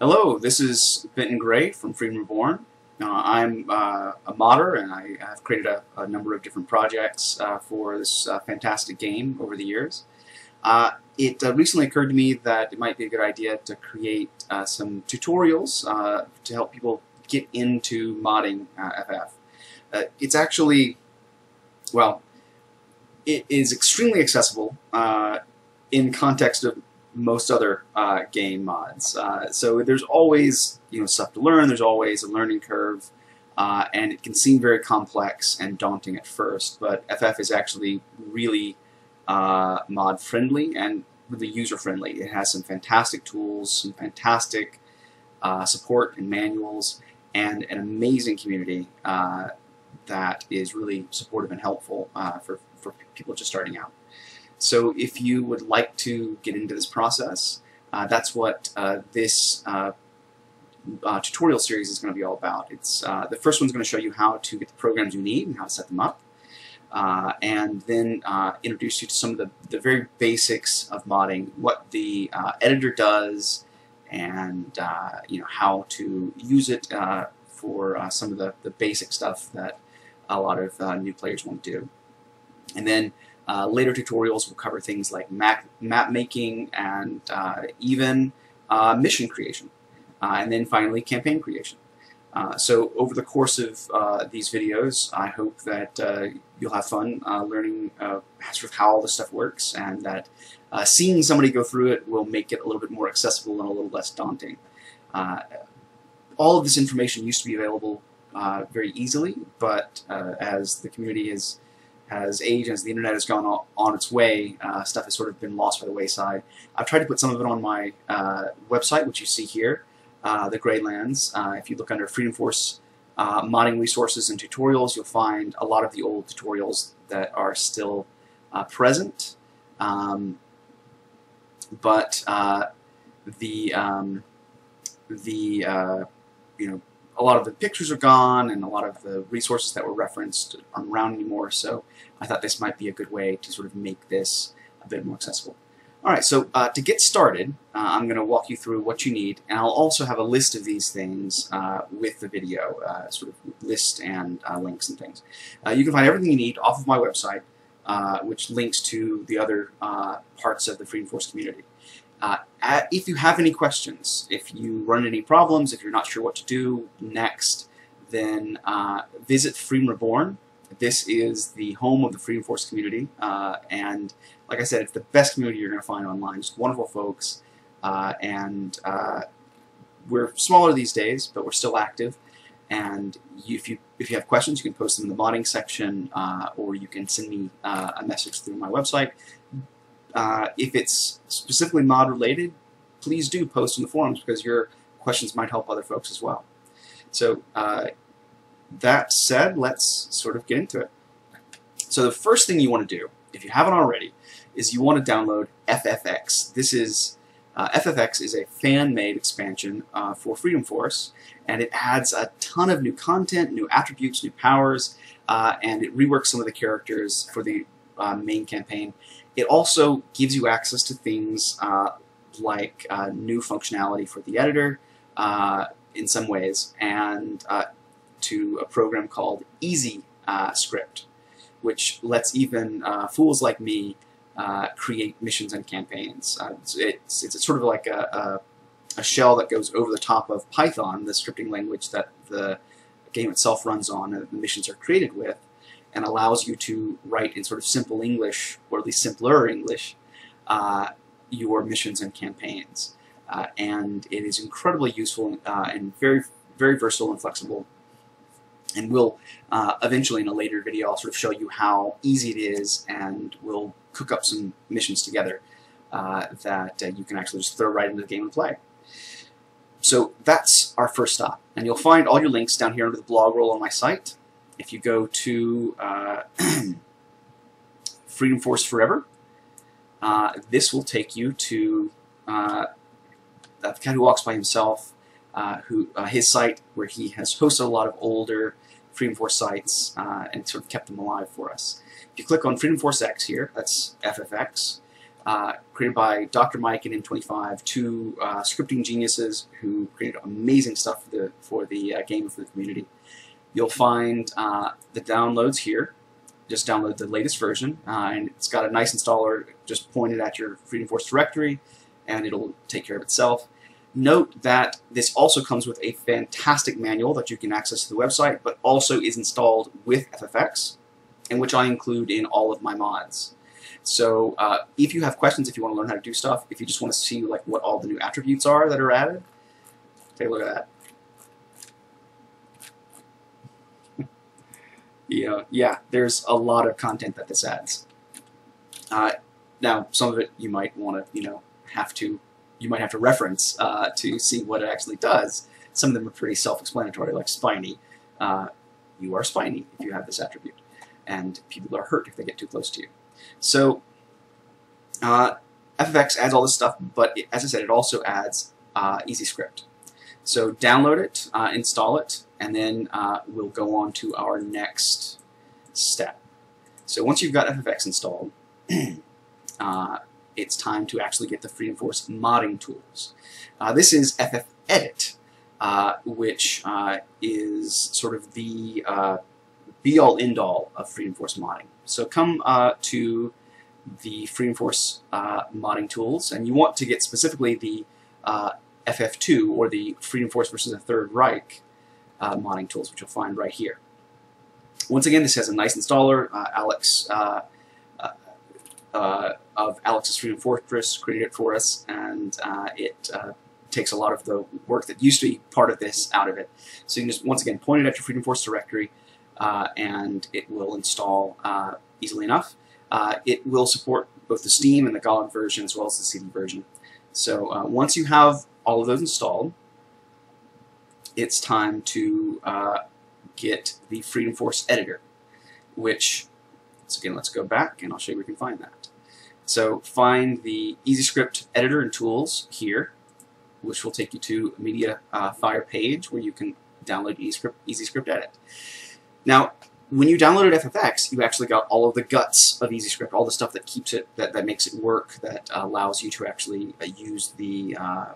Hello, this is Benton Grey from Freedom Reborn. Uh, I'm uh, a modder and I have created a, a number of different projects uh, for this uh, fantastic game over the years. Uh, it uh, recently occurred to me that it might be a good idea to create some tutorials to help people get into modding FF. it's actually, well, it is extremely accessible in context of most other uh, game mods. Uh, so there's always you know stuff to learn. There's always a learning curve, uh, and it can seem very complex and daunting at first. But FF is actually really uh, mod friendly and really user friendly. It has some fantastic tools, some fantastic uh, support and manuals, and an amazing community uh, that is really supportive and helpful for for people just starting out. So if you would like to get into this process, uh, that's what uh, this uh, uh tutorial series is going to be all about. It's uh, The first one's going to show you how to get the programs you need and how to set them up. Uh, and then introduce you to some of the, the very basics of modding, what the editor does, and you know how to use it for some of the, the basic stuff that a lot of new players want to do. And then uh, later tutorials will cover things like map, map making and uh, even uh, mission creation. Uh, and then finally, campaign creation. Uh, so over the course of uh, these videos, I hope that you'll have fun learning sort of how all this stuff works and that seeing somebody go through it will make it a little bit more accessible and a little less daunting. all of this information used to be available very easily, but as the community is has aged, as the internet has gone on its way, uh, stuff has sort of been lost by the wayside. I've tried to put some of it on my uh, website, which you see here, uh, the Greylands. Uh, if you look under Freedom Force uh, modding resources and tutorials, you'll find a lot of the old tutorials that are still uh, present. Um, but the um, the you know a lot of the pictures are gone and a lot of the resources that were referenced aren't around anymore, so I thought this might be a good way to sort of make this a bit more accessible. Alright, so uh, to get started, uh, I'm going to walk you through what you need, and I'll also have a list of these things uh, with the video, uh, sort of list and uh, links and things. Uh, you can find everything you need off of my website, which links to the other parts of the Freedom Force community. Uh, if you have any questions, if you run any problems, if you're not sure what to do next, then uh, visit Freedom Reborn. This is the home of the Freedom Force community, uh, and like I said, it's the best community you're going to find online. Just wonderful folks, uh, and uh, we're smaller these days, but we're still active. And you, if you if you have questions, you can post them in the modding section, or you can send me a message through my website. Uh, if it's specifically mod related, please do post in the forums because your questions might help other folks as well. So uh, that said, let's sort of get into it. So the first thing you want to do, if you haven't already, is you want to download FFX. This is uh, FFX is a fan-made expansion uh, for Freedom Force, and it adds a ton of new content, new attributes, new powers, uh, and it reworks some of the characters for the uh, main campaign. It also gives you access to things uh, like uh, new functionality for the editor uh, in some ways, and uh, to a program called Easy uh, Script, which lets even fools like me create missions and campaigns. It's, it's, sort of like a, a, a shell that goes over the top of Python, the scripting language that the game itself runs on and the missions are created with and allows you to write in sort of simple English, or at least simpler English, uh, your missions and campaigns. Uh, and it is incredibly useful uh, and very, very versatile and flexible. And we'll uh, eventually, in a later video, I'll sort of show you how easy it is, and we'll cook up some missions together uh, that uh, you can actually just throw right into the game and play. So that's our first stop. And you'll find all your links down here under the blog roll on my site if you go to uh, Freedom Force Forever, uh, this will take you to uh, the guy who walks by himself, uh, who uh, his site where he has hosted a lot of older Freedom Force sites uh, and sort of kept them alive for us. If you click on Freedom Force X here, that's FFX, uh, created by Dr. Mike and M25, two uh, scripting geniuses who created amazing stuff for the for the uh, game for the community. You'll find uh, the downloads here. Just download the latest version, uh, and it's got a nice installer just pointed at your Freedom Force directory, and it'll take care of itself. Note that this also comes with a fantastic manual that you can access to the website, but also is installed with FFX, and which I include in all of my mods. So uh, if you have questions, if you want to learn how to do stuff, if you just want to see like what all the new attributes are that are added, take a look at that. You know, yeah, there's a lot of content that this adds. Uh, now, some of it you might want to, you know, have to, you might have to reference uh, to see what it actually does. Some of them are pretty self-explanatory, like spiny. Uh, you are spiny if you have this attribute, and people are hurt if they get too close to you. So, uh, FFX adds all this stuff, but it, as I said, it also adds uh, EasyScript. So download it, uh, install it, and then uh, we'll go on to our next step. So once you've got FFX installed, uh, it's time to actually get the Freedom Force modding tools. Uh, this is FFEdit, uh, which uh, is sort of the be-all, end-all of Freedom Force modding. So come to the Freedom Force modding tools, and you want to get specifically the FF2, or the Freedom Force versus the Third Reich uh, modding tools, which you'll find right here. Once again, this has a nice installer. Uh, Alex uh, uh, uh of Alex's Freedom Fortress created it for us, and uh, it takes a lot of the work that used to be part of this out of it. So you can just, once again, point it at your Freedom Force directory, and it will install easily enough. it will support both the Steam and the GOG version as well as the CD version. So once you have all of those installed, it's time to uh, get the Freedom Force editor, which, so again, let's go back and I'll show you where you can find that. So find the EasyScript editor and tools here, which will take you to a Media uh, Fire page where you can download EasyScript, EasyScript Edit. Now, when you downloaded FFX, you actually got all of the guts of EasyScript, all the stuff that keeps it, that, that makes it work, that uh, allows you to actually uh, use the uh,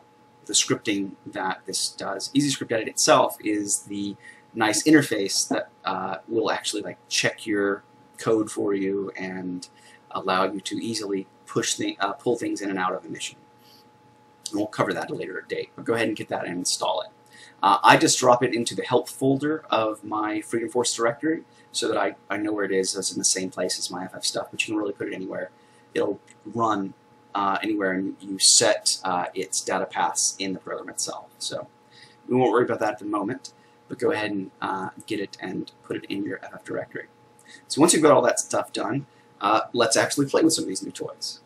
the scripting that this does. EasyScript Edit itself is the nice interface that uh, will actually like check your code for you and allow you to easily push the, uh, pull things in and out of Emission. And we'll cover that at a later date, but go ahead and get that and install it. Uh, I just drop it into the help folder of my Freedom Force directory so that I, I know where it is. It's in the same place as my FF stuff, but you can really put it anywhere. It'll run uh, anywhere and you set uh, its data paths in the program itself. So we won't worry about that at the moment, but go ahead and uh, get it and put it in your FF directory. So once you've got all that stuff done, uh, let's actually play with some of these new toys.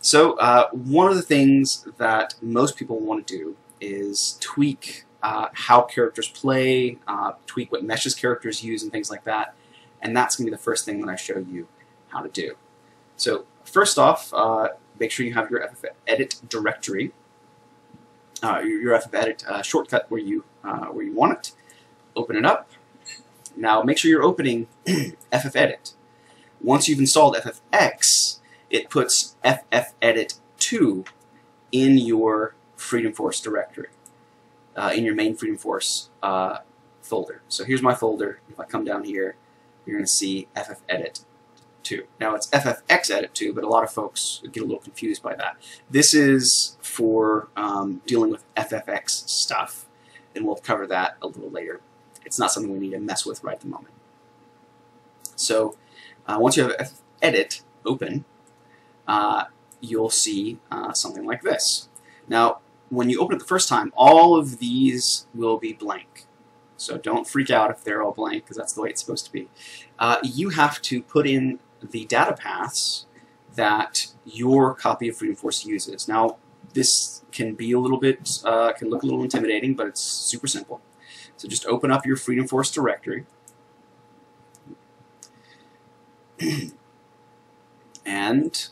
So uh, one of the things that most people want to do is tweak uh, how characters play, tweak what meshes characters use and things like that, and that's going to be the first thing that I show you how to do. So first off, make sure you have your FFEdit directory, uh, your FFEdit uh, shortcut where you uh, where you want it. Open it up. Now make sure you're opening FFEdit. Once you've installed FFX, it puts FFEdit2 in your Freedom Force directory, uh, in your main Freedom Force uh, folder. So here's my folder. If I come down here, you're going to see FFEdit 2. Now it's FFX edit 2, but a lot of folks get a little confused by that. This is for um, dealing with FFX stuff, and we'll cover that a little later. It's not something we need to mess with right at the moment. So uh, once you have edit open, uh, you'll see uh, something like this. Now, when you open it the first time, all of these will be blank. So don't freak out if they're all blank, because that's the way it's supposed to be. Uh, you have to put in the data paths that your copy of Freedom Force uses. Now, this can be a little bit, uh, can look a little intimidating, but it's super simple. So just open up your Freedom Force directory. and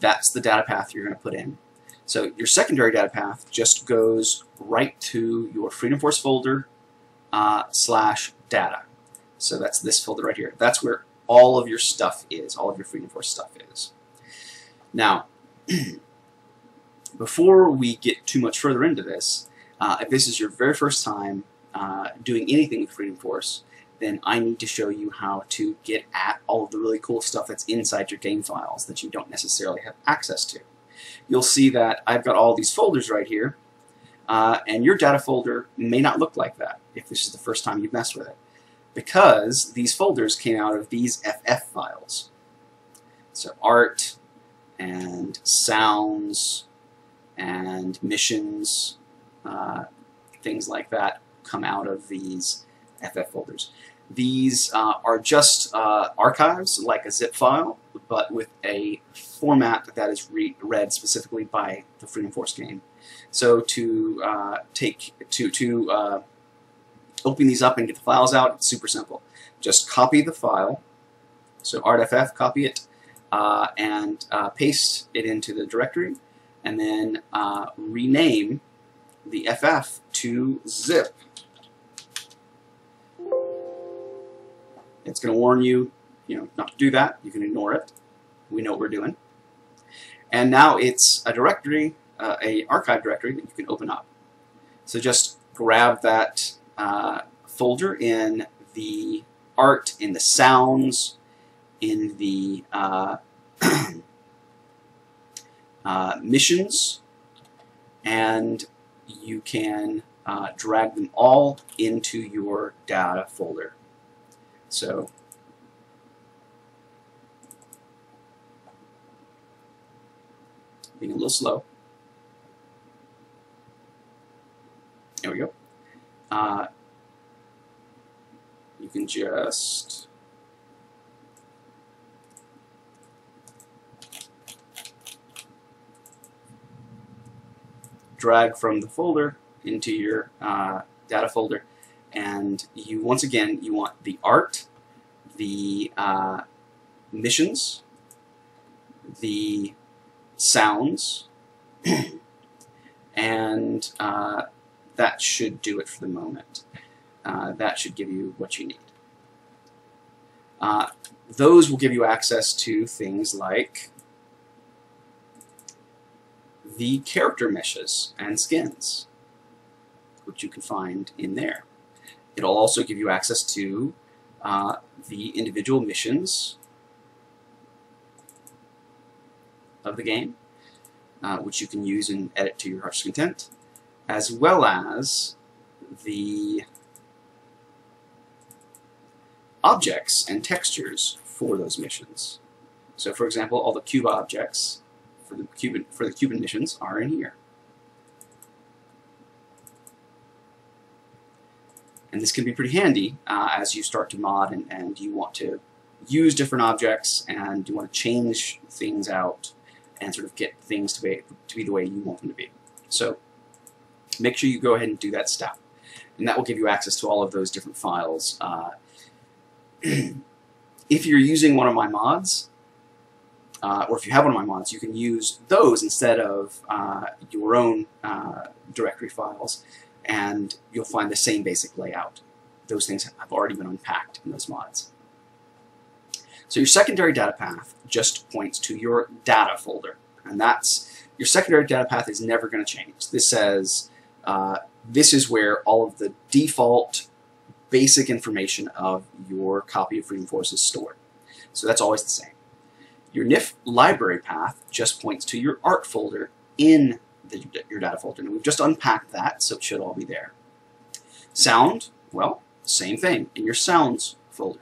that's the data path you're going to put in. So your secondary data path just goes right to your Freedom Force folder uh, slash data. So that's this folder right here. That's where all of your stuff is, all of your Freedom Force stuff is. Now, before we get too much further into this, uh, if this is your very first time uh, doing anything with Freedom Force, then I need to show you how to get at all of the really cool stuff that's inside your game files that you don't necessarily have access to. You'll see that I've got all these folders right here, uh, and your data folder may not look like that if this is the first time you've messed with it, because these folders came out of these FF files. So art and sounds and missions, uh, things like that come out of these FF folders. These uh, are just uh, archives, like a zip file, but with a format that is re read specifically by the Freedom Force game. So to uh, take to to uh, open these up and get the files out, it's super simple. Just copy the file. So artff, copy it, uh, and uh, paste it into the directory, and then rename the FF to zip. It's going to warn you, you know, not to do that. You can ignore it. We know what we're doing. And now it's a directory, uh, a archive directory that you can open up. So just grab that uh, folder in the art, in the sounds, in the uh, uh missions, and you can uh, drag them all into your data folder. So being a little slow. There we go. Uh, you can just drag from the folder into your uh, data folder. And you once again you want the art, the uh, missions, the sounds, and uh, that should do it for the moment. Uh, that should give you what you need. Uh, those will give you access to things like the character meshes and skins, which you can find in there. It'll also give you access to uh, the individual missions of the game, uh, which you can use and edit to your heart's content, as well as the objects and textures for those missions. So, for example, all the Cuba objects for the Cuban for the Cuban missions are in here. And this can be pretty handy uh, as you start to mod and, and you want to use different objects and you want to change things out and sort of get things to be, to be the way you want them to be. So make sure you go ahead and do that step. And that will give you access to all of those different files. Uh, if you're using one of my mods, uh, or if you have one of my mods, you can use those instead of uh, your own uh, directory files and you'll find the same basic layout. Those things have already been unpacked in those mods. So your secondary data path just points to your data folder, and that's your secondary data path is never going to change. This says uh, this is where all of the default basic information of your copy of Freedom Force is stored. So that's always the same. Your NIF library path just points to your art folder in the, your data folder. And we've just unpacked that, so it should all be there. Sound, well, same thing, in your sounds folder.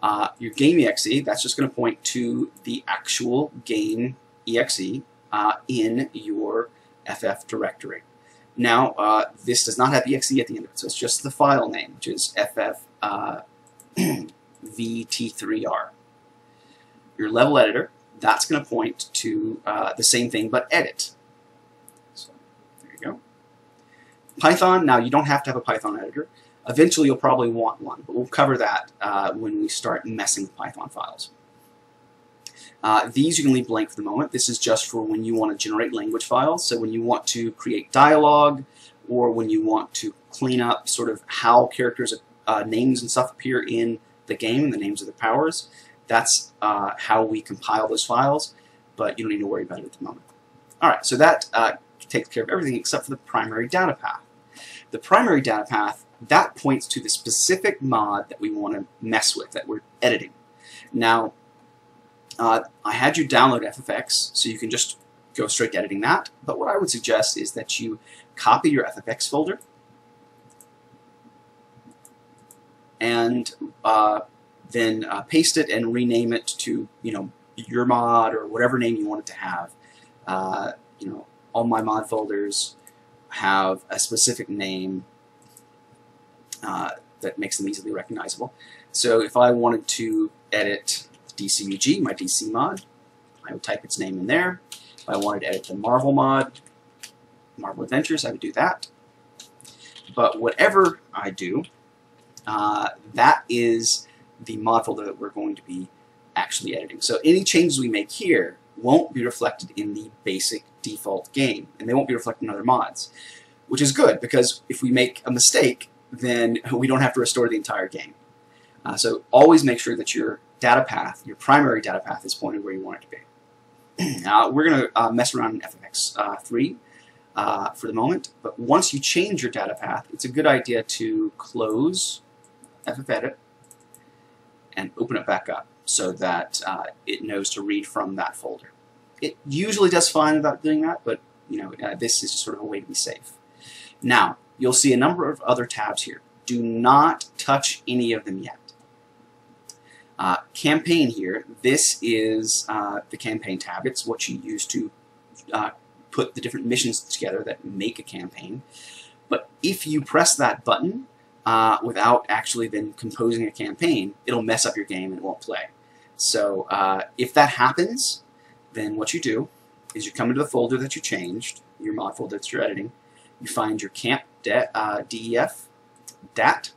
Uh, your game exe, that's just going to point to the actual game exe uh, in your FF directory. Now, uh, this does not have exe at the end of it, so it's just the file name, which is FF uh, VT3R. Your level editor, that's going to point to uh, the same thing, but edit. So, there you go. Python, now you don't have to have a Python editor. Eventually you'll probably want one, but we'll cover that uh, when we start messing with Python files. Uh, these you can leave blank for the moment. This is just for when you want to generate language files. So when you want to create dialogue or when you want to clean up sort of how characters, uh, names and stuff appear in the game, the names of the powers, that's uh, how we compile those files. but you don't need to worry about it at the moment. All right, so that uh, takes care of everything except for the primary data path. The primary data path, that points to the specific mod that we want to mess with, that we're editing. Now, uh, I had you download FFX, so you can just go straight to editing that, but what I would suggest is that you copy your FFX folder and uh, then uh, paste it and rename it to, you know, your mod or whatever name you want it to have. Uh, you know, all my mod folders have a specific name uh, that makes them easily recognizable. So if I wanted to edit DCUG, my DC mod, I would type its name in there. If I wanted to edit the Marvel mod, Marvel Adventures, I would do that. But whatever I do, uh, that is the mod folder that we're going to be actually editing. So any changes we make here won't be reflected in the basic default game, and they won't be reflected in other mods, which is good because if we make a mistake, then we don't have to restore the entire game. Uh, so always make sure that your data path, your primary data path, is pointed where you want it to be. now we're going to uh, mess around in FFX3 uh, uh, for the moment, but once you change your data path, it's a good idea to close FFedit and open it back up so that uh, it knows to read from that folder. It usually does fine about doing that, but you know uh, this is just sort of a way to be safe. Now, you'll see a number of other tabs here. Do not touch any of them yet. Uh, campaign here, this is uh, the campaign tab. It's what you use to uh, put the different missions together that make a campaign. But if you press that button, uh, without actually then composing a campaign, it'll mess up your game and it won't play. So uh, if that happens, then what you do is you come into the folder that you changed, your mod folder that you're editing, you find your camp de uh, DEF, DAT,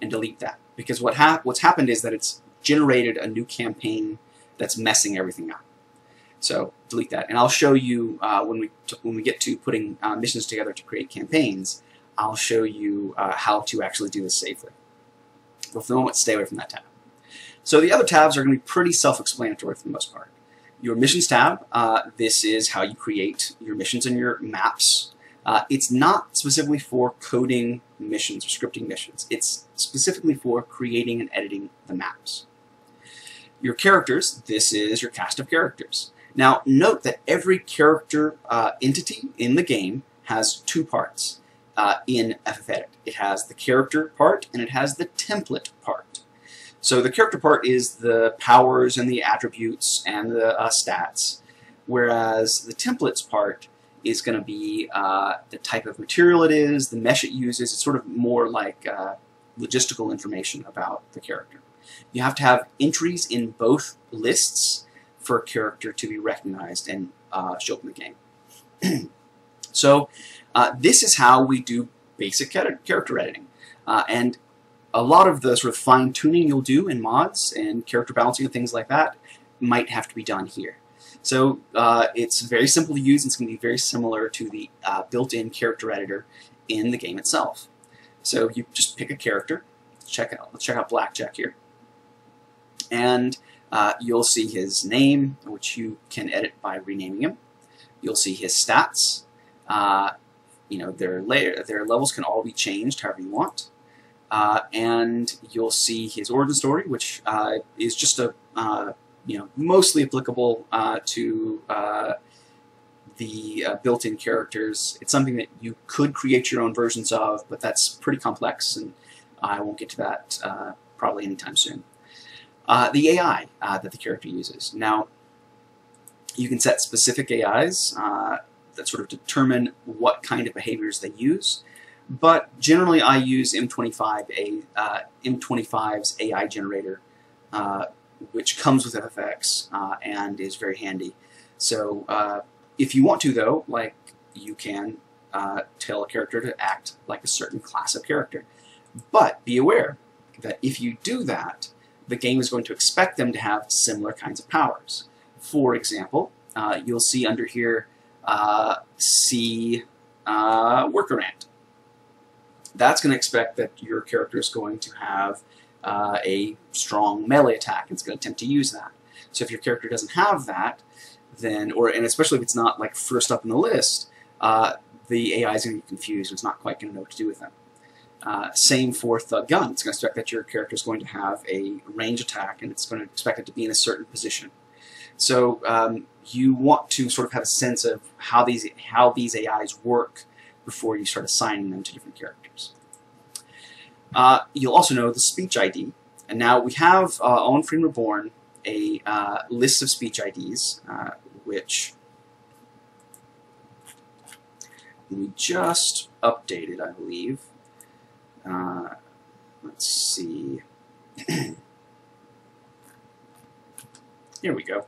and delete that. Because what hap what's happened is that it's generated a new campaign that's messing everything up. So delete that, and I'll show you uh, when we when we get to putting uh, missions together to create campaigns I'll show you uh, how to actually do this safely. But for the moment, stay away from that tab. So the other tabs are going to be pretty self-explanatory for the most part. Your missions tab, uh, this is how you create your missions and your maps. Uh, it's not specifically for coding missions or scripting missions. It's specifically for creating and editing the maps. Your characters, this is your cast of characters. Now note that every character uh, entity in the game has two parts uh, in FFedit. It has the character part and it has the template part. So the character part is the powers and the attributes and the uh, stats, whereas the templates part is going to be uh, the type of material it is, the mesh it uses. It's sort of more like uh, logistical information about the character. You have to have entries in both lists for a character to be recognized and uh, show up in the game. so uh, this is how we do basic character editing. Uh, and a lot of the sort of fine-tuning you'll do in mods and character balancing and things like that might have to be done here. So uh, it's very simple to use. It's going to be very similar to the uh, built-in character editor in the game itself. So you just pick a character. Check out, let's check out Blackjack here. And uh, you'll see his name, which you can edit by renaming him. You'll see his stats. Uh, you know, their, layer, their levels can all be changed however you want. Uh, and you'll see his origin story, which uh, is just a, uh, you know, mostly applicable uh, to the built-in characters. It's something that you could create your own versions of, but that's pretty complex, and I won't get to that probably anytime soon. The AI that the character uses. Now, you can set specific AIs that sort of determine what kind of behaviors they use. But generally, I use M25 a uh, M25's AI generator, uh, which comes with FFX uh, and is very handy. So uh, if you want to, though, like you can uh, tell a character to act like a certain class of character. But be aware that if you do that, the game is going to expect them to have similar kinds of powers. For example, uh, you'll see under here uh, see uh. That's going to expect that your character is going to have uh, a strong melee attack. And it's going to attempt to use that. So if your character doesn't have that, then, or and especially if it's not like first up in the list, uh, the AI is going to be confused. And it's not quite going to know what to do with them. Uh, same for the gun. It's going to expect that your character is going to have a range attack, and it's going to expect it to be in a certain position. So um, you want to sort of have a sense of how these how these AIs work before you start assigning them to different characters. Uh, you'll also know the speech ID, and now we have uh, on Free Reborn a uh, list of speech IDs, uh, which we just updated, I believe. Uh, let's see. Here we go.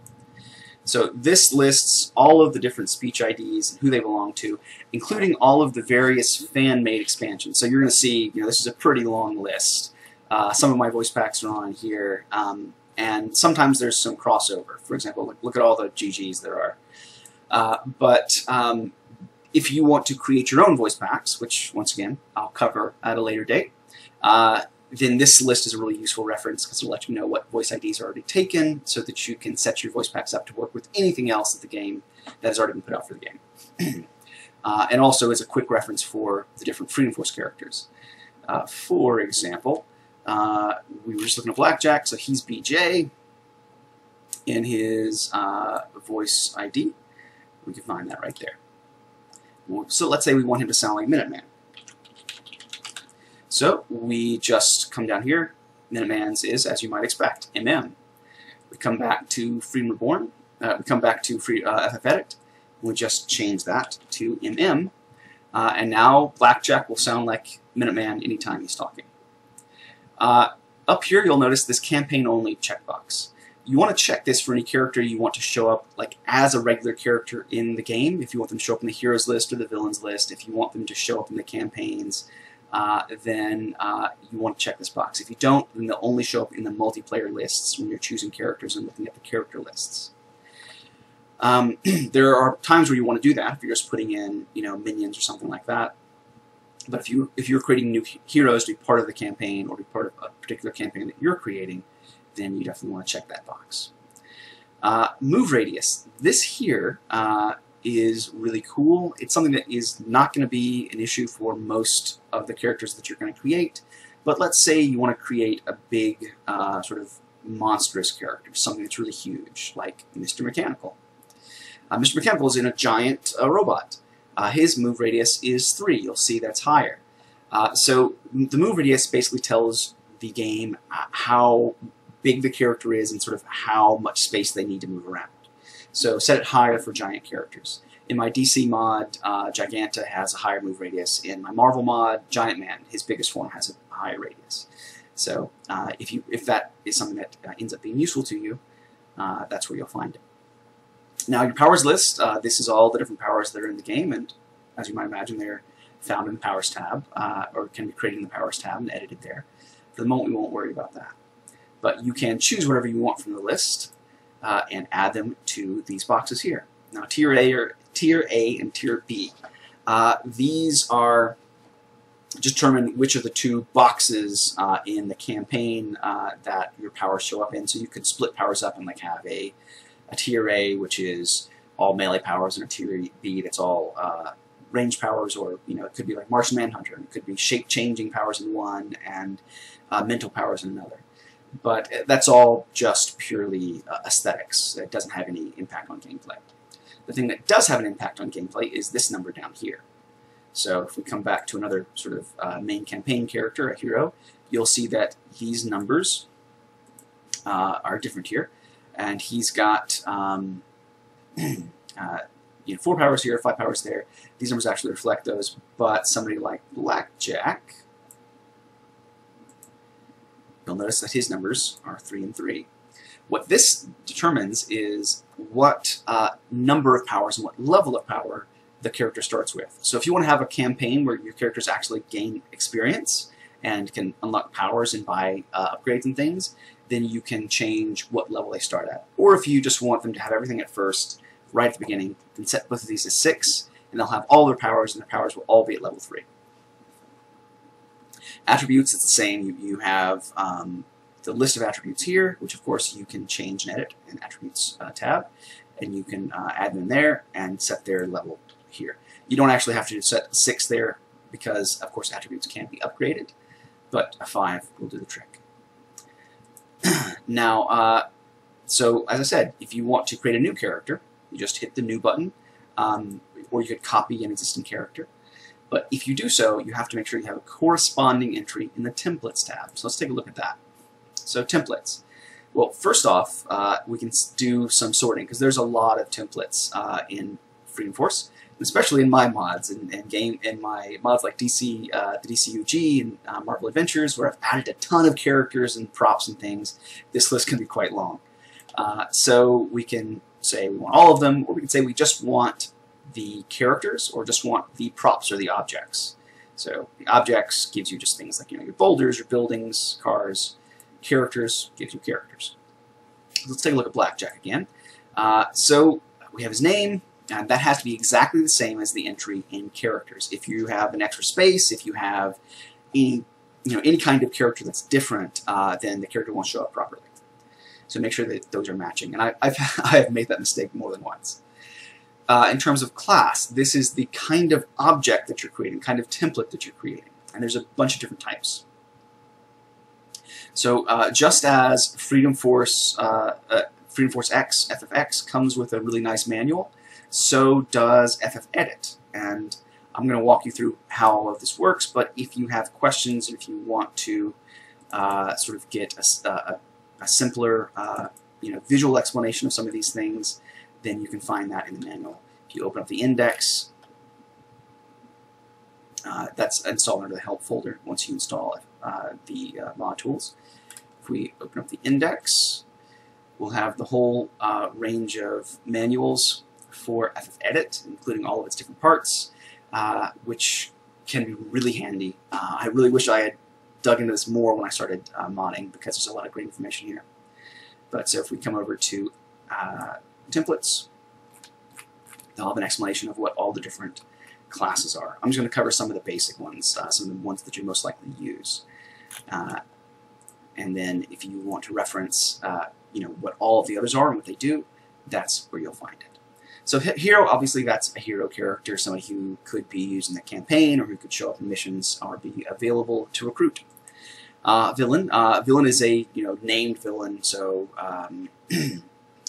So this lists all of the different speech IDs and who they belong to, including all of the various fan-made expansions. So you're going to see, you know, this is a pretty long list. Uh, some of my voice packs are on here, um, and sometimes there's some crossover. For example, look, look at all the GGs there are. Uh, but um, if you want to create your own voice packs, which once again I'll cover at a later date, uh, then this list is a really useful reference because it'll let you know what voice IDs are already taken so that you can set your voice packs up to work with anything else in the game that has already been put out for the game. uh, and also as a quick reference for the different Freedom Force characters. Uh, for example, uh, we were just looking at Blackjack, so he's BJ in his uh, voice ID. We can find that right there. So let's say we want him to sound like Minuteman. So we just come down here. Minuteman's is, as you might expect, MM. We come back to Freedom Reborn. Uh, we come back to free uh, FF Edit. We just change that to MM. Uh, and now Blackjack will sound like Minuteman anytime he's talking. Uh, up here, you'll notice this campaign-only checkbox you want to check this for any character you want to show up like as a regular character in the game. If you want them to show up in the heroes list or the villains list, if you want them to show up in the campaigns, uh, then uh, you want to check this box. If you don't, then they'll only show up in the multiplayer lists when you're choosing characters and looking at the character lists. Um, there are times where you want to do that if you're just putting in, you know, minions or something like that. But if you if you're creating new heroes to be part of the campaign or to be part of a particular campaign that you're creating, then you definitely want to check that box. Uh, move radius. This here uh, is really cool. It's something that is not going to be an issue for most of the characters that you're going to create. But let's say you want to create a big uh, sort of monstrous character, something that's really huge, like Mr. Mechanical. Uh, Mr. Mechanical is in a giant uh, robot. Uh, his move radius is 3. You'll see that's higher. so the move radius basically tells the game how big the character is and sort of how much space they need to move around. So set it higher for giant characters. In my DC mod, uh, Giganta has a higher move radius. In my Marvel mod, Giant Man, his biggest form, has a higher radius. So uh, if you if that is something that uh, ends up being useful to you, uh, that's where you'll find it. Now your powers list, uh, this is all the different powers that are in the game, and as you might imagine, they're found in the Powers tab, uh, or can be created in the Powers tab and edited there. For the moment, we won't worry about that but you can choose whatever you want from the list uh, and add them to these boxes here. Now tier A or tier A and tier B. Uh, these are determine which of the two boxes uh, in the campaign uh, that your powers show up in. So you could split powers up and like have a, a tier A, which is all melee powers, and a tier B that's all uh, range powers, or you know, it could be like Martian Manhunter, and it could be shape changing powers in one and uh, mental powers in another but that's all just purely uh, aesthetics. It doesn't have any impact on gameplay. The thing that does have an impact on gameplay is this number down here. So if we come back to another sort of uh, main campaign character, a hero, you'll see that these numbers uh, are different here. And he's got um, uh, you know, four powers here, five powers there. These numbers actually reflect those, but somebody like Blackjack you'll notice that his numbers are 3 and 3. What this determines is what uh, number of powers and what level of power the character starts with. So if you want to have a campaign where your characters actually gain experience and can unlock powers and buy uh, upgrades and things, then you can change what level they start at. Or if you just want them to have everything at first, right at the beginning, then set both of these as 6, and they'll have all their powers, and their powers will all be at level 3. Attributes, it's the same. You, you have um, the list of attributes here, which of course you can change and edit in Attributes uh, tab. and you can uh, add them there and set their level here. You don't actually have to set 6 there because, of course, attributes can be upgraded, but a 5 will do the trick. now, uh, so as I said, if you want to create a new character, you just hit the new button, um, or you could copy an existing character. But if you do so, you have to make sure you have a corresponding entry in the Templates tab. So let's take a look at that. So templates. Well, first off, uh, we can do some sorting because there's a lot of templates uh, in Freedom Force, especially in my mods and, and game in my mods like DC, uh, the DCUG and uh, Marvel Adventures, where I've added a ton of characters and props and things. This list can be quite long. Uh, so we can say we want all of them, or we can say we just want the characters or just want the props or the objects. So the objects gives you just things like you know your boulders, your buildings, cars. Characters gives you characters. Let's take a look at Blackjack again. Uh, so we have his name, and that has to be exactly the same as the entry in characters. If you have an extra space, if you have any you know any kind of character that's different, uh, then the character won't show up properly. So make sure that those are matching. And I, have I've made that mistake more than once. Uh, in terms of class, this is the kind of object that you're creating, kind of template that you're creating. And there's a bunch of different types. So uh, just as Freedom Force, uh, uh Freedom Force X, FFX, comes with a really nice manual, so does FFEdit. And I'm going to walk you through how all of this works, but if you have questions, if you want to uh, sort of get a, a, a simpler uh, you know, visual explanation of some of these things, then you can find that in the manual. If you open up the index, uh, that's installed under the help folder once you install uh, the uh, mod tools. If we open up the index, we'll have the whole uh, range of manuals for FFEdit, including all of its different parts, uh, which can be really handy. Uh, I really wish I had dug into this more when I started modding because there's a lot of great information here. But so if we come over to templates. They'll have an explanation of what all the different classes are. I'm just going to cover some of the basic ones, uh, some of the ones that you most likely use. Uh, and then if you want to reference uh, you know, what all of the others are and what they do, that's where you'll find it. So hero, obviously that's a hero character, somebody who could be used in the campaign or who could show up in missions or be available to recruit. Uh, villain, uh, villain is a you know named villain, so um,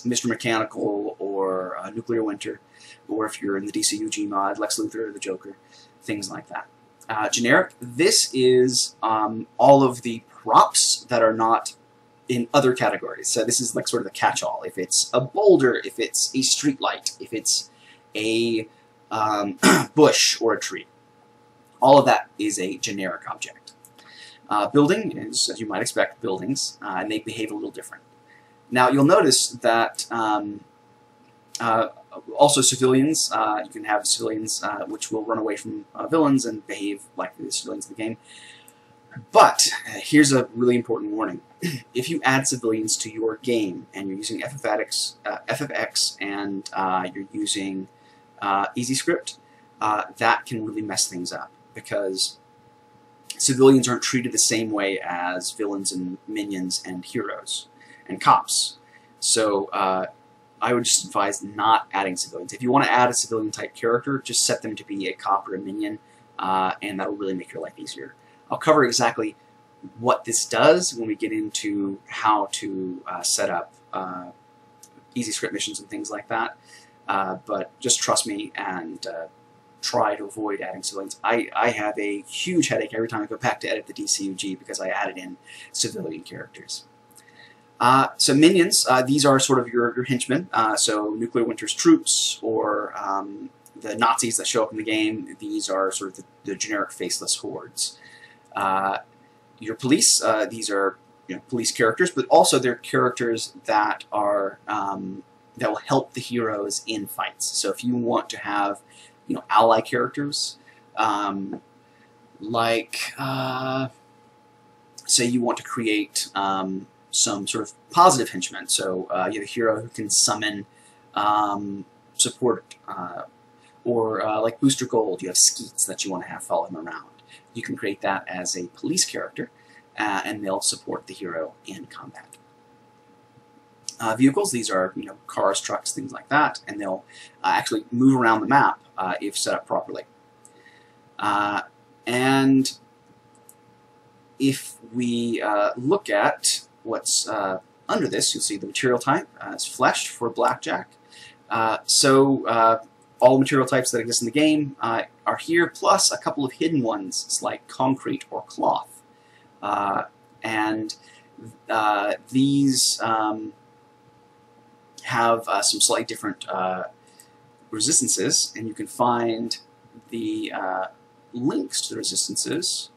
Mr. Mechanical or uh, Nuclear Winter, or if you're in the DCUG mod, Lex Luthor or the Joker, things like that. Uh, generic, this is um, all of the props that are not in other categories. So this is like sort of the catch-all. If it's a boulder, if it's a street light, if it's a um, bush or a tree, all of that is a generic object. Uh, building is, as you might expect, buildings, uh, and they behave a little different. Now you'll notice that um, uh, also civilians, uh, you can have civilians uh, which will run away from uh, villains and behave like the civilians in the game. But here's a really important warning. if you add civilians to your game and you're using FFX, uh, FFX and uh, you're using EasyScript, that can really mess things up because civilians aren't treated the same way as villains and minions and heroes and cops. So uh, I would just advise not adding civilians. If you want to add a civilian type character, just set them to be a cop or a minion, uh, and that'll really make your life easier. I'll cover exactly what this does when we get into how to uh, set up uh, easy script missions and things like that. Uh, but just trust me and uh, try to avoid adding civilians. I, I have a huge headache every time I go back to edit the DCUG because I added in civilian characters. Uh, so minions, uh, these are sort of your, your henchmen. Uh, so Nuclear Winter's troops or um, the Nazis that show up in the game, these are sort of the, the generic faceless hordes. Uh, your police, uh, these are you know, police characters, but also they're characters that are um, that will help the heroes in fights. So if you want to have you know ally characters, um, like uh, say you want to create um, some sort of positive henchmen. So uh, you have a hero who can summon um, support, uh, or uh, like Booster Gold, you have Skeets that you want to have follow him around. You can create that as a police character, uh, and they'll support the hero in combat. uh, vehicles. These are you know cars, trucks, things like that, and they'll uh, actually move around the map if set up properly. And if we uh, look at what's uh, under this, you'll see the material type is flesh for blackjack. so all the material types that exist in the game are here, plus a couple of hidden ones like concrete or cloth. and these um, have uh, some slightly different uh, resistances, and you can find the uh, links to the resistances,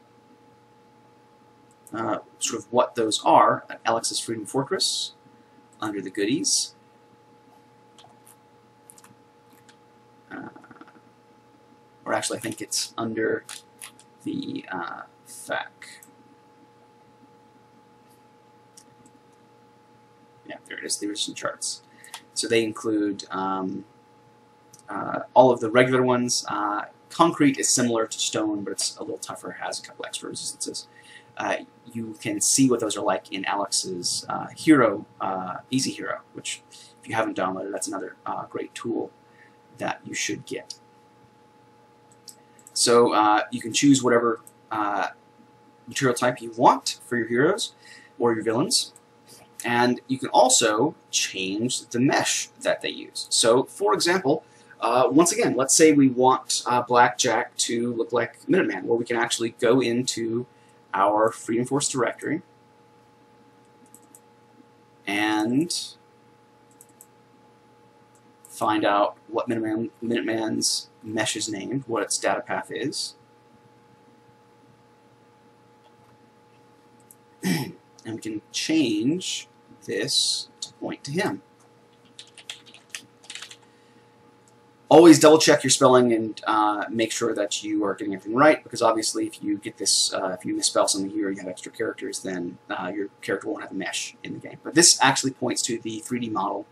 uh, sort of what those are, at Alex's Freedom Fortress, under the goodies. Uh, or actually, I think it's under the uh. Yeah, there it is, the resistance charts. So they include um, uh, all of the regular ones. Uh, concrete is similar to stone, but it's a little tougher, has a couple extra resistances. Uh, you can see what those are like in Alex's uh, Hero, uh, Easy Hero, which if you haven't downloaded, that's another uh, great tool that you should get. So you can choose whatever material type you want for your heroes or your villains. And you can also change the mesh that they use. So, for example, uh, once again, let's say we want uh, Blackjack to look like Minuteman. where we can actually go into our Freedom Force directory and find out what Minuteman, Minuteman's mesh is named, what its data path is. and we can change this to point to him. Always double check your spelling and uh, make sure that you are getting everything right because obviously if you get this, uh, if you misspell something here, you have extra characters, then uh, your character won't have a mesh in the game. But this actually points to the 3D model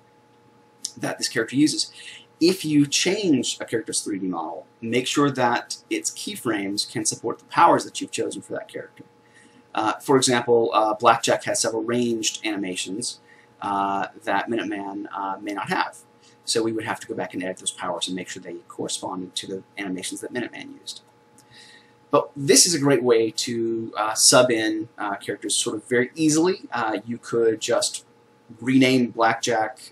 that this character uses. If you change a character's 3D model, make sure that its keyframes can support the powers that you've chosen for that character. Uh, for example, uh, Blackjack has several ranged animations uh, that Minuteman may not have. So we would have to go back and edit those powers and make sure they corresponded to the animations that Minuteman used. But this is a great way to uh, sub in characters sort of very easily. you could just rename Blackjack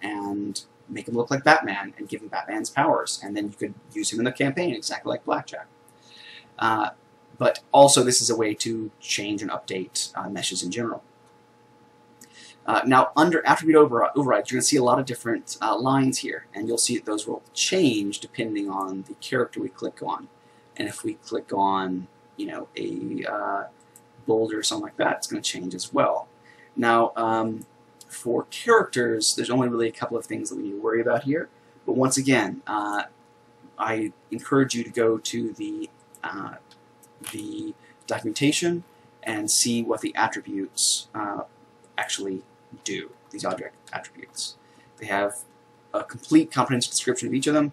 and make him look like Batman and give him Batman's powers, and then you could use him in the campaign exactly like Blackjack. Uh, but also this is a way to change and update uh, meshes in general. Uh, now, under attribute overrides, you're going to see a lot of different uh, lines here, and you'll see that those will change depending on the character we click on. And if we click on, you know, a uh, or something like that, it's going to change as well. Now, um, for characters, there's only really a couple of things that we need to worry about here. But once again, uh, I encourage you to go to the uh, the documentation and see what the attributes uh, actually do, these object attributes. They have a complete comprehensive description of each of them,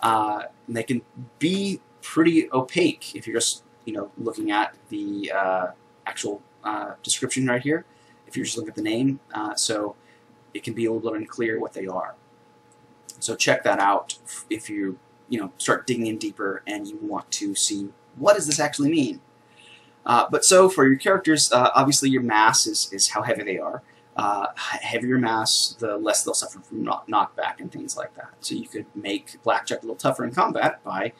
uh, and they can be pretty opaque if you're just you know looking at the uh, actual uh, description right here, if you're just looking at the name, uh, so it can be a little bit unclear what they are. So check that out if you you know start digging in deeper and you want to see what does this actually mean? Uh, but so for your characters, uh, obviously your mass is, is how heavy they are. Uh, heavier mass, the less they'll suffer from knockback and things like that. So you could make Blackjack a little tougher in combat by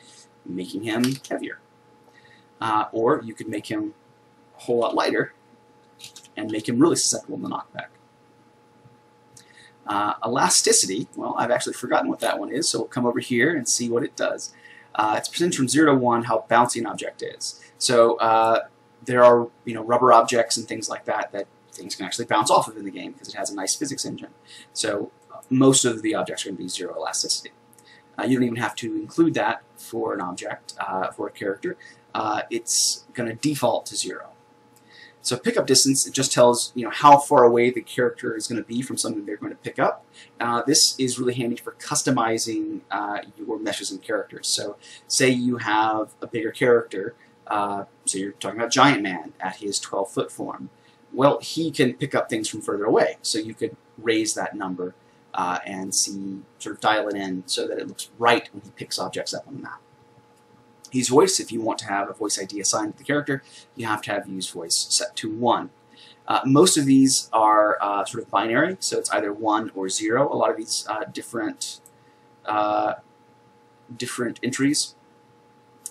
making him heavier. Uh, or you could make him a whole lot lighter and make him really susceptible to knockback. Uh, elasticity, well, I've actually forgotten what that one is, so we'll come over here and see what it does. Uh, it's percentage from 0 to 1 how bouncy an object is. So uh, there are you know rubber objects and things like that that things can actually bounce off of in the game because it has a nice physics engine. So most of the objects are going to be zero elasticity. Uh, you don't even have to include that for an object, uh, for a character. Uh, it's going to default to zero. So pickup distance, it just tells you know how far away the character is going to be from something they're going to pick up. Uh, this is really handy for customizing uh, your meshes and characters. So say you have a bigger character, uh, so you're talking about Giant Man at his 12 foot form. Well, he can pick up things from further away. So you could raise that number uh, and see, sort of dial it in so that it looks right when he picks objects up on the map. Use voice, if you want to have a voice ID assigned to the character, you have to have use voice set to 1. Uh, most of these are uh, sort of binary, so it's either 1 or 0. A lot of these uh, different uh, different entries,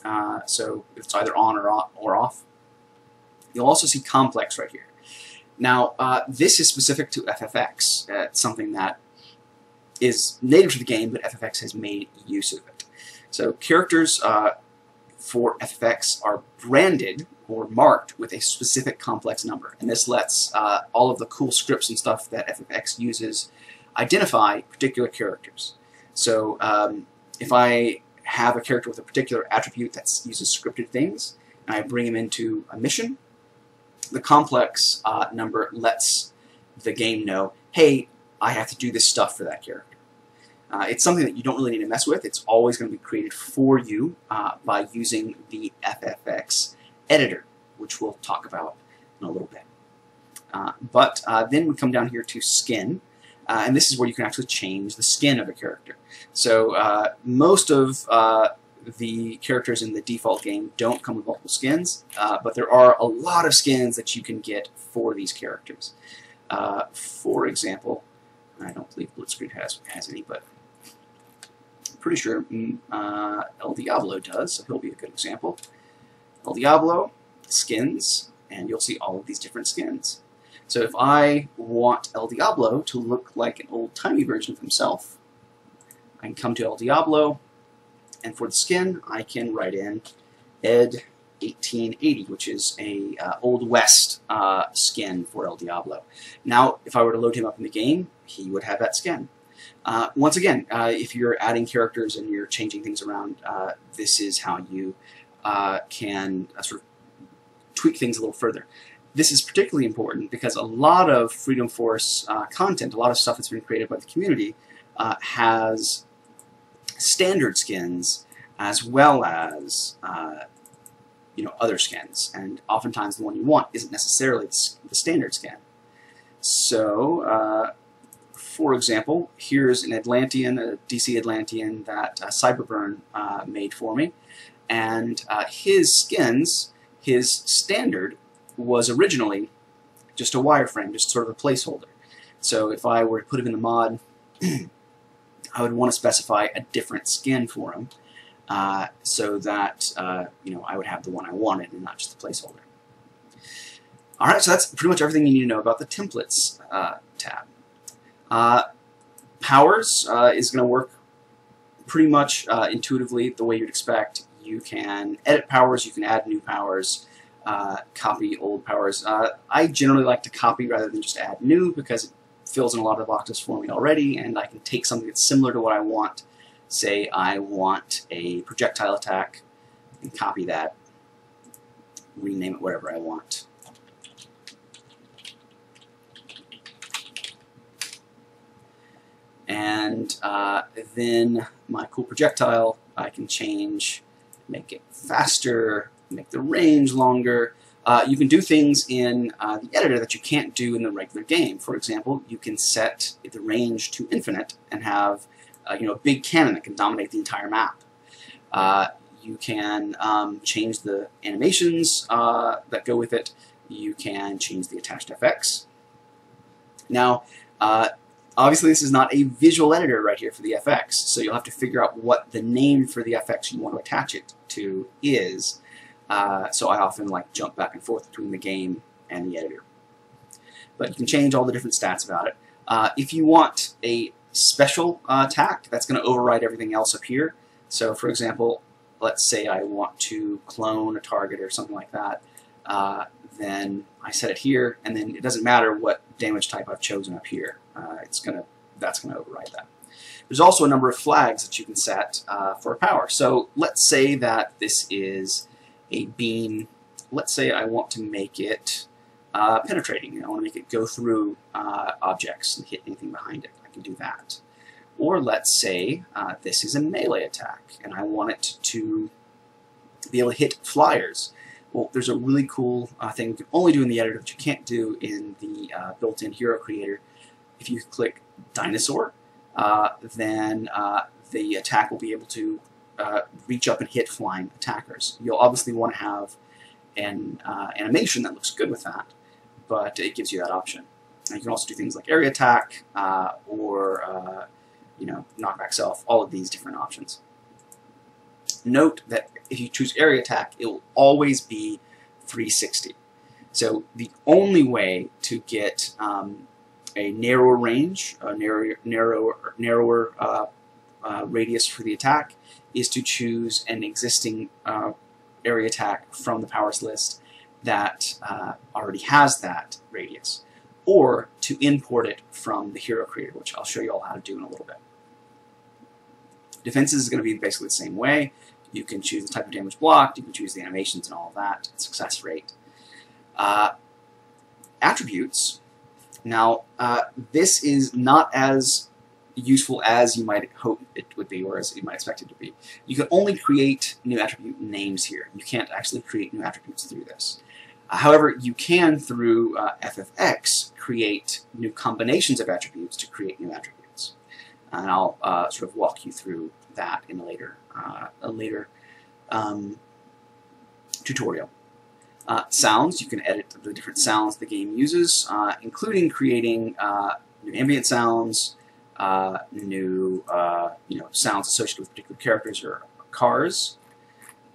uh, so it's either on or off. You'll also see complex right here. Now, uh, this is specific to FFX. It's something that is native to the game, but FFX has made use of it. So characters for FFX are branded or marked with a specific complex number. And this lets uh, all of the cool scripts and stuff that FFX uses identify particular characters. So um, if I have a character with a particular attribute that uses scripted things, and I bring him into a mission, the complex uh, number lets the game know, hey, I have to do this stuff for that character. Uh, it's something that you don't really need to mess with. It's always going to be created for you uh, by using the FFX editor, which we'll talk about in a little bit. Uh, but uh, then we come down here to skin, uh, and this is where you can actually change the skin of a character. So uh, most of the characters in the default game don't come with multiple skins, but there are a lot of skins that you can get for these characters. for example, I don't believe Blitzkrieg has has any, but I'm pretty sure mm, uh, El Diablo does, so he'll be a good example. El Diablo, skins, and you'll see all of these different skins. So if I want El Diablo to look like an old-timey version of himself, I can come to El Diablo, and for the skin, I can write in Ed 1880, which is a uh, Old West uh, skin for El Diablo. Now, if I were to load him up in the game, he would have that skin. Uh, once again, uh, if you're adding characters and you're changing things around, uh, this is how you uh, can sort of tweak things a little further. This is particularly important because a lot of Freedom Force content, a lot of stuff that's been created by the community, has standard skins as well as you know other skins, and oftentimes the one you want isn't necessarily the standard skin. So for example, here's an Atlantean, a DC Atlantean that uh, Cyberburn uh, made for me. And uh, his skins, his standard, was originally just a wireframe, just sort of a placeholder. So if I were to put him in the mod, I would want to specify a different skin for them uh, so that uh, you know I would have the one I wanted and not just the placeholder. Alright, so that's pretty much everything you need to know about the templates uh, tab. Uh, powers uh, is going to work pretty much uh, intuitively the way you'd expect. You can edit powers, you can add new powers, copy old powers. I generally like to copy rather than just add new because it fills in a lot of the boxes for me already and I can take something that's similar to what I want. Say I want a projectile attack and copy that, rename it whatever I want. and uh, then my cool projectile I can change, make it faster, make the range longer. Uh, you can do things in uh, the editor that you can't do in the regular game. For example, you can set the range to infinite and have uh, you know a big cannon that can dominate the entire map. Uh, you can um, change the animations uh, that go with it. You can change the attached FX. Now, Obviously, this is not a visual editor right here for the FX, so you'll have to figure out what the name for the FX you want to attach it to is. Uh, so I often like jump back and forth between the game and the editor. But you can change all the different stats about it. Uh, if you want a special uh, attack, that's going to override everything else up here. So for example, let's say I want to clone a target or something like that. Uh, then I set it here, and then it doesn't matter what damage type I've chosen up here. Uh, it's gonna that's gonna override that. There's also a number of flags that you can set uh, for power. So let's say that this is a beam. Let's say I want to make it uh, penetrating. I want to make it go through uh, objects and hit anything behind it. I can do that. Or let's say uh, this is a melee attack, and I want it to be able to hit flyers. Well, there's a really cool uh, thing you can only do in the editor that you can't do in the uh, built-in hero creator if you click dinosaur, uh, then the attack will be able to uh, reach up and hit flying attackers. You'll obviously want to have an uh, animation that looks good with that, but it gives you that option. And you can also do things like area attack uh, or uh, you know knockback self, all of these different options. Note that if you choose area attack, it will always be 360. So the only way to get um, a narrower range, a narrower, narrower, narrower uh, radius for the attack, is to choose an existing uh, area attack from the powers list that uh, already has that radius, or to import it from the hero creator, which I'll show you all how to do in a little bit. Defenses is going to be basically the same way. You can choose the type of damage blocked, you can choose the animations and all that, success rate. Uh, attributes. Now, uh, this is not as useful as you might hope it would be or as you might expect it to be. You can only create new attribute names here. You can't actually create new attributes through this. Uh, however, you can, through uh, FFX, create new combinations of attributes to create new attributes. And I'll uh, sort of walk you through that in a later, uh, a later um, tutorial. Uh, sounds, you can edit the different sounds the game uses, including creating new ambient sounds, uh, new uh, you know sounds associated with particular characters or cars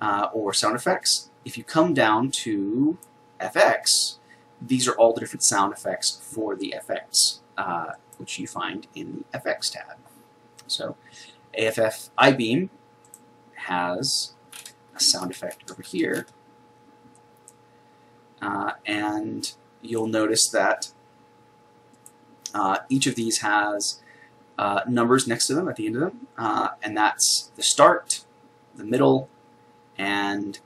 uh, or sound effects. If you come down to FX, these are all the different sound effects for the FX, uh, which you find in the FX tab. So AFF iBeam has a sound effect over here, uh, and you'll notice that uh, each of these has uh, numbers next to them at the end of them, uh, and that's the start, the middle, and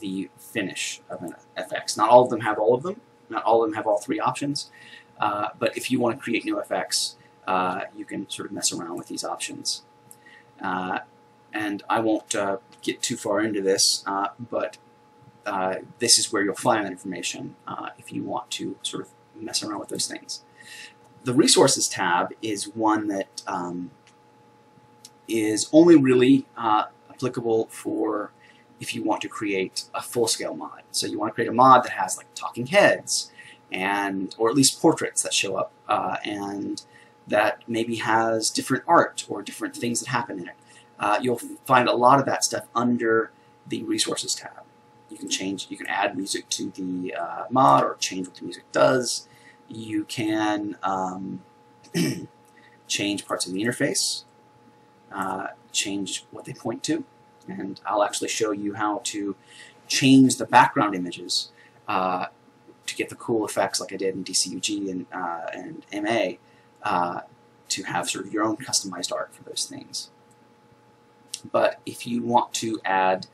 the finish of an FX. Not all of them have all of them. Not all of them have all three options. Uh, but if you want to create new FX, uh, you can sort of mess around with these options. Uh, and I won't uh, get too far into this, but this is where you'll find that information if you want to sort of mess around with those things the resources tab is one that um, is only really uh, applicable for if you want to create a full-scale mod. So you want to create a mod that has like talking heads and or at least portraits that show up uh, and that maybe has different art or different things that happen in it. Uh, you'll find a lot of that stuff under the resources tab. You can change, you can add music to the uh, mod or change what the music does you can um, change parts of the interface, uh, change what they point to, and I'll actually show you how to change the background images uh, to get the cool effects like I did in DCUG and, uh, and MA uh, to have sort of your own customized art for those things. But if you want to add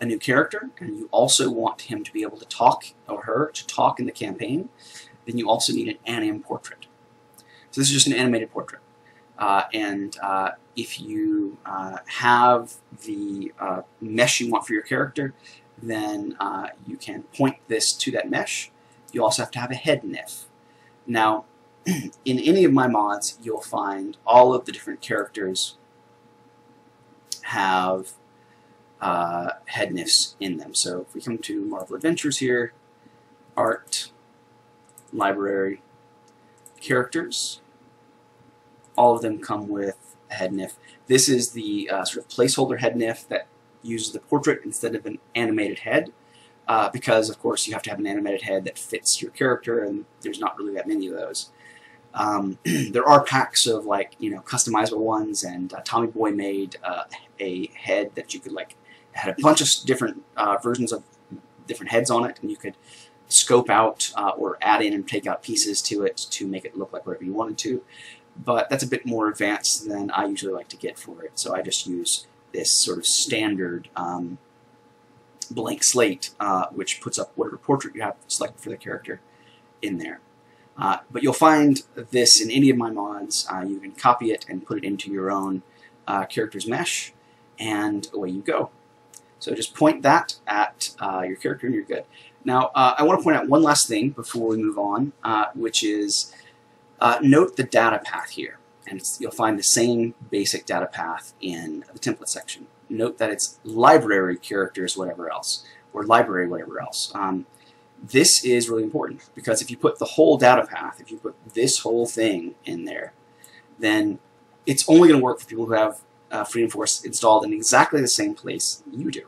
a new character and you also want him to be able to talk or her to talk in the campaign, then you also need an anim portrait. So this is just an animated portrait. Uh, and uh, if you uh, have the uh, mesh you want for your character, then uh, you can point this to that mesh. You also have to have a head NIF. Now, in any of my mods, you'll find all of the different characters have uh, head NIFs in them. So if we come to Marvel Adventures here, art, library characters. All of them come with a head NIF. This is the uh, sort of placeholder head NIF that uses the portrait instead of an animated head. Uh, because, of course, you have to have an animated head that fits your character, and there's not really that many of those. Um, there are packs of, like, you know, customizable ones, and uh, Tommy Boy made uh, a head that you could, like, had a bunch of different uh, versions of different heads on it, and you could scope out uh, or add in and take out pieces to it to make it look like whatever you wanted to. But that's a bit more advanced than I usually like to get for it. So I just use this sort of standard um, blank slate, uh, which puts up whatever portrait you have selected for the character in there. Uh, but you'll find this in any of my mods. Uh, you can copy it and put it into your own uh, character's mesh, and away you go. So just point that at uh, your character and you're good. Now, uh, I want to point out one last thing before we move on, uh, which is Uh, note the data path here, and you'll find the same basic data path in the template section. Note that it's library characters whatever else, or library whatever else. Um, this is really important because if you put the whole data path, if you put this whole thing in there, then it's only going to work for people who have uh, Freedom Force installed in exactly the same place you do.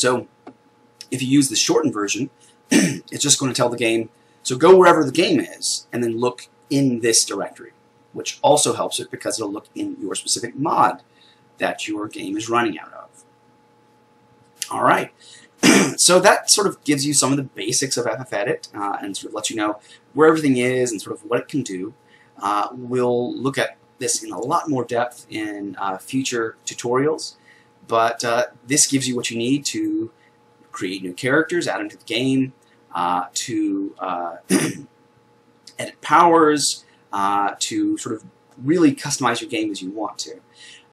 So if you use the shortened version, it's just going to tell the game, so go wherever the game is, and then look in this directory, which also helps it because it'll look in your specific mod that your game is running out of. All right, so that sort of gives you some of the basics of FFEdit uh, and sort of lets you know where everything is and sort of what it can do. Uh, we'll look at this in a lot more depth in uh, future tutorials, but uh, this gives you what you need to create new characters, add them to the game, uh, to uh, edit powers, to sort of really customize your game as you want to.